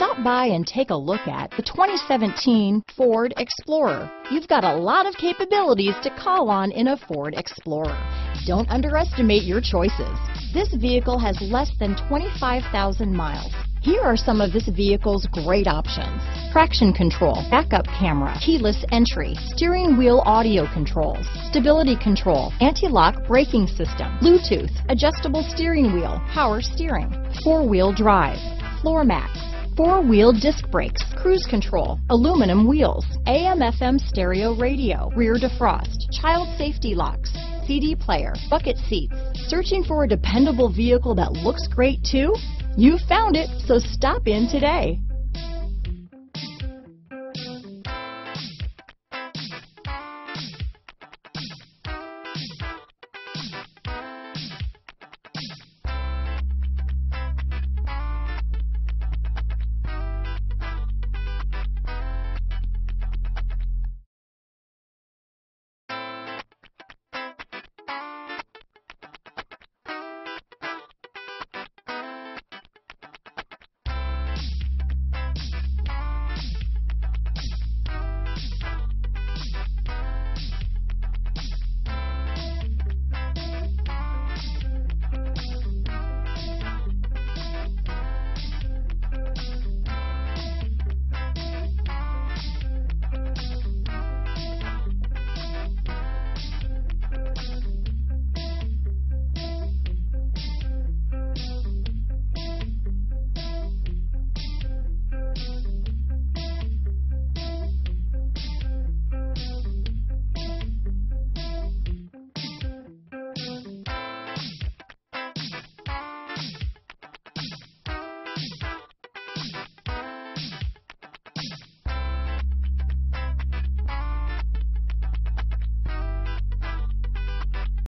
Stop by and take a look at the 2017 Ford Explorer. You've got a lot of capabilities to call on in a Ford Explorer. Don't underestimate your choices. This vehicle has less than 25,000 miles. Here are some of this vehicle's great options. Traction control, backup camera, keyless entry, steering wheel audio controls, stability control, anti-lock braking system, Bluetooth, adjustable steering wheel, power steering, four-wheel drive, floor mats, four-wheel disc brakes, cruise control, aluminum wheels, AM FM stereo radio, rear defrost, child safety locks, CD player, bucket seats. Searching for a dependable vehicle that looks great too? You found it, so stop in today.